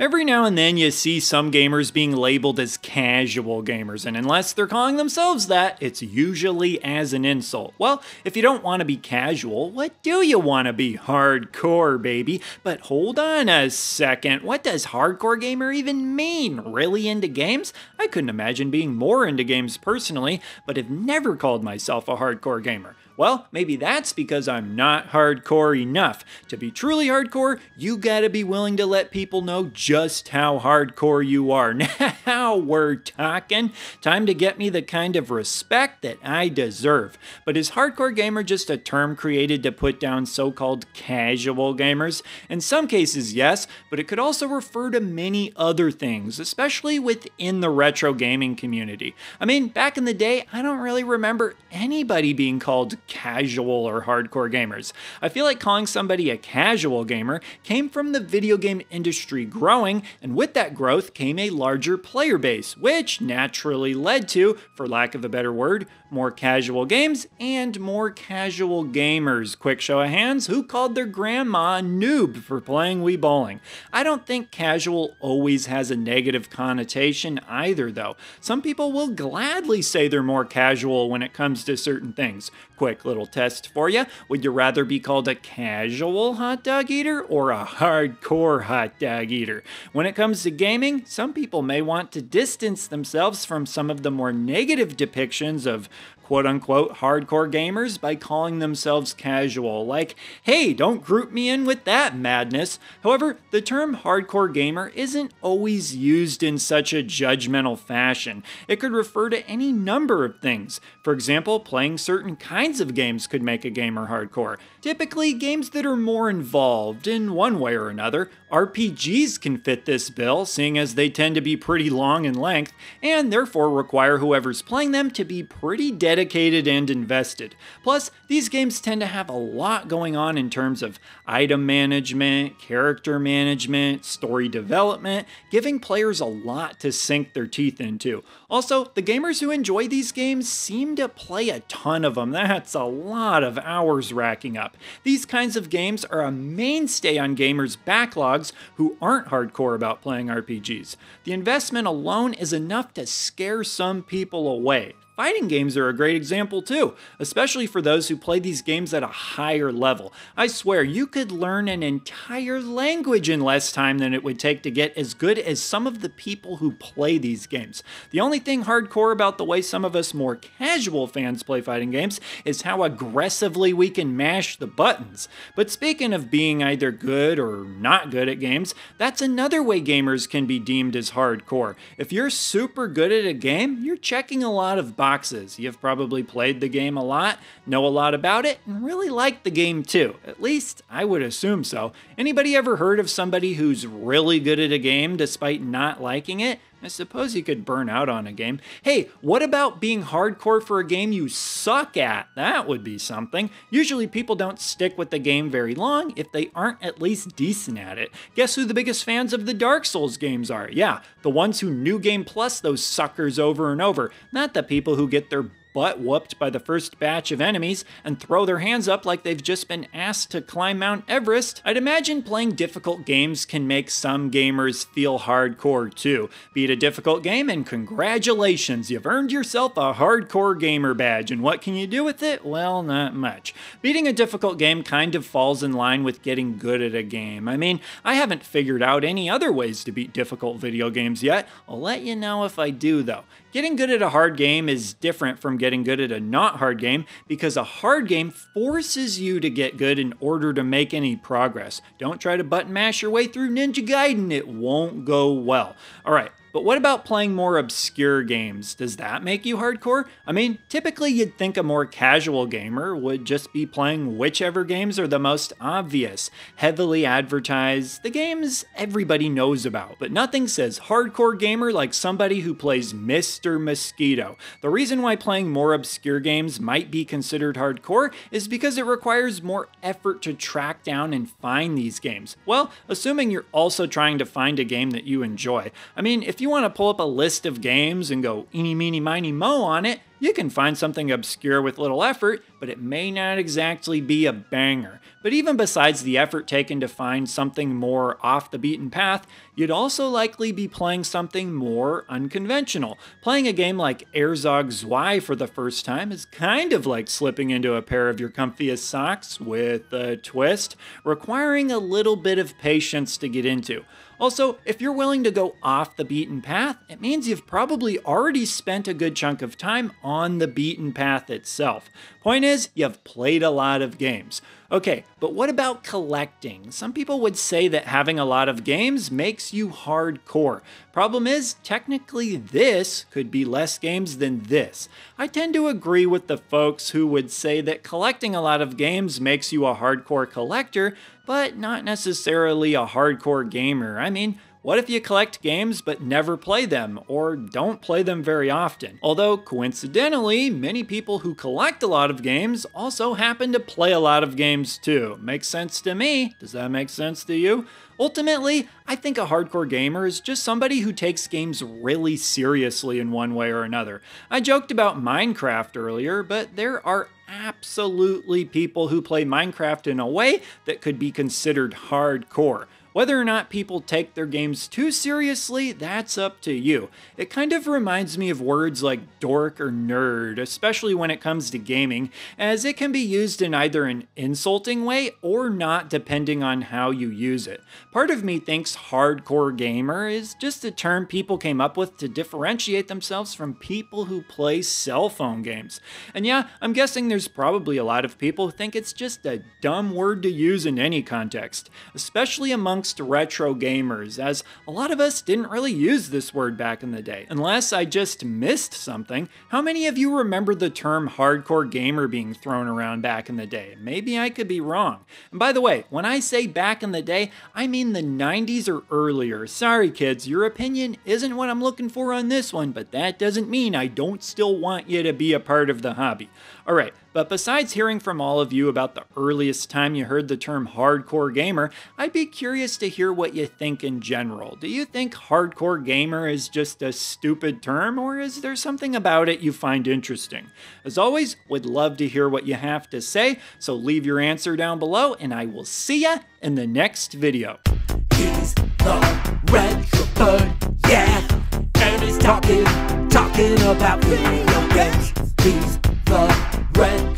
Every now and then you see some gamers being labeled as casual gamers, and unless they're calling themselves that, it's usually as an insult. Well, if you don't want to be casual, what do you want to be? Hardcore, baby. But hold on a second, what does hardcore gamer even mean? Really into games? I couldn't imagine being more into games personally, but have never called myself a hardcore gamer. Well, maybe that's because I'm not hardcore enough. To be truly hardcore, you gotta be willing to let people know just how hardcore you are. Now we're talking. Time to get me the kind of respect that I deserve. But is hardcore gamer just a term created to put down so called casual gamers? In some cases, yes, but it could also refer to many other things, especially within the retro gaming community. I mean, back in the day, I don't really remember anybody being called casual or hardcore gamers. I feel like calling somebody a casual gamer came from the video game industry growing, and with that growth came a larger player base, which naturally led to, for lack of a better word, more casual games and more casual gamers. Quick show of hands, who called their grandma a noob for playing Wii Bowling? I don't think casual always has a negative connotation either, though. Some people will gladly say they're more casual when it comes to certain things. Quick little test for you. Would you rather be called a casual hot dog eater or a hardcore hot dog eater? When it comes to gaming, some people may want to distance themselves from some of the more negative depictions of quote unquote hardcore gamers by calling themselves casual. Like, hey, don't group me in with that madness. However, the term hardcore gamer isn't always used in such a judgmental fashion. It could refer to any number of things. For example, playing certain kinds of games could make a gamer hardcore. Typically, games that are more involved in one way or another. RPGs can fit this bill, seeing as they tend to be pretty long in length, and therefore require whoever's playing them to be pretty dedicated dedicated and invested. Plus, these games tend to have a lot going on in terms of item management, character management, story development, giving players a lot to sink their teeth into. Also, the gamers who enjoy these games seem to play a ton of them. That's a lot of hours racking up. These kinds of games are a mainstay on gamers' backlogs who aren't hardcore about playing RPGs. The investment alone is enough to scare some people away. Fighting games are a great example too, especially for those who play these games at a higher level. I swear, you could learn an entire language in less time than it would take to get as good as some of the people who play these games. The only thing hardcore about the way some of us more casual fans play fighting games is how aggressively we can mash the buttons. But speaking of being either good or not good at games, that's another way gamers can be deemed as hardcore. If you're super good at a game, you're checking a lot of boxes boxes. You've probably played the game a lot, know a lot about it, and really like the game too. At least I would assume so. Anybody ever heard of somebody who's really good at a game despite not liking it? I suppose you could burn out on a game. Hey, what about being hardcore for a game you suck at? That would be something. Usually people don't stick with the game very long if they aren't at least decent at it. Guess who the biggest fans of the Dark Souls games are? Yeah, the ones who New Game Plus those suckers over and over, not the people who get their butt whooped by the first batch of enemies and throw their hands up like they've just been asked to climb Mount Everest, I'd imagine playing difficult games can make some gamers feel hardcore too. Beat a difficult game and congratulations, you've earned yourself a hardcore gamer badge. And what can you do with it? Well, not much. Beating a difficult game kind of falls in line with getting good at a game. I mean, I haven't figured out any other ways to beat difficult video games yet. I'll let you know if I do though. Getting good at a hard game is different from getting good at a not hard game because a hard game forces you to get good in order to make any progress. Don't try to button mash your way through Ninja Gaiden, it won't go well. All right, but what about playing more obscure games? Does that make you hardcore? I mean, typically you'd think a more casual gamer would just be playing whichever games are the most obvious, heavily advertised, the games everybody knows about. But nothing says hardcore gamer like somebody who plays Mr. Mosquito. The reason why playing more obscure games might be considered hardcore is because it requires more effort to track down and find these games. Well, assuming you're also trying to find a game that you enjoy. I mean, if if you want to pull up a list of games and go eeny, meeny, miny, mo on it, You can find something obscure with little effort, but it may not exactly be a banger. But even besides the effort taken to find something more off the beaten path, you'd also likely be playing something more unconventional. Playing a game like Herzog Zwei for the first time is kind of like slipping into a pair of your comfiest socks with a twist, requiring a little bit of patience to get into. Also, if you're willing to go off the beaten path, it means you've probably already spent a good chunk of time the beaten path itself. Point is, you've played a lot of games. Okay, but what about collecting? Some people would say that having a lot of games makes you hardcore. Problem is, technically, this could be less games than this. I tend to agree with the folks who would say that collecting a lot of games makes you a hardcore collector, but not necessarily a hardcore gamer. I mean, what if you collect games but never play them, or don't play them very often? Although, coincidentally, many people who collect a lot of games also happen to play a lot of games too. Makes sense to me. Does that make sense to you? Ultimately, I think a hardcore gamer is just somebody who takes games really seriously in one way or another. I joked about Minecraft earlier, but there are absolutely people who play Minecraft in a way that could be considered hardcore. Whether or not people take their games too seriously, that's up to you. It kind of reminds me of words like dork or nerd, especially when it comes to gaming, as it can be used in either an insulting way or not depending on how you use it. Part of me thinks hardcore gamer is just a term people came up with to differentiate themselves from people who play cell phone games. And yeah, I'm guessing there's probably a lot of people who think it's just a dumb word to use in any context, especially among amongst retro gamers, as a lot of us didn't really use this word back in the day. Unless I just missed something, how many of you remember the term hardcore gamer being thrown around back in the day? Maybe I could be wrong. And by the way, when I say back in the day, I mean the 90s or earlier. Sorry kids, your opinion isn't what I'm looking for on this one, but that doesn't mean I don't still want you to be a part of the hobby. Alright, but besides hearing from all of you about the earliest time you heard the term hardcore gamer, I'd be curious to hear what you think in general. Do you think hardcore gamer is just a stupid term, or is there something about it you find interesting? As always, would love to hear what you have to say, so leave your answer down below, and I will see ya in the next video. He's the bird, yeah. And he's talking, talking about video games. He's the red.